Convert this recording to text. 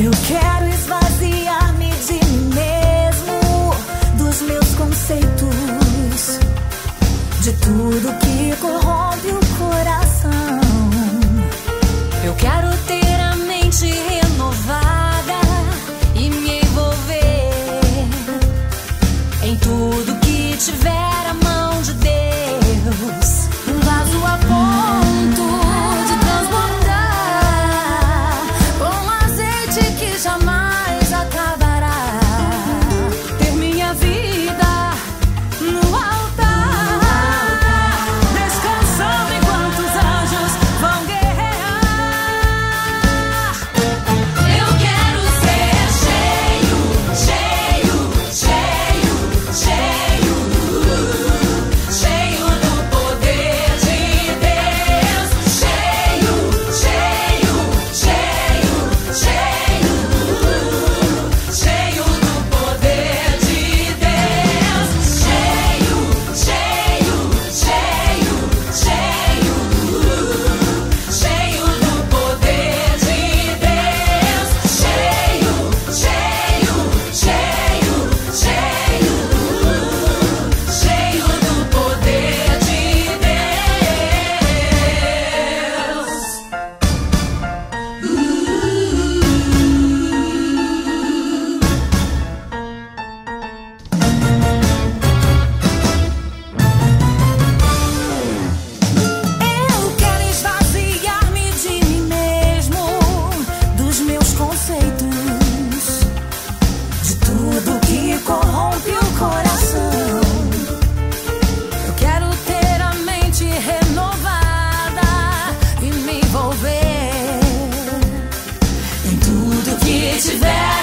You can Share tiver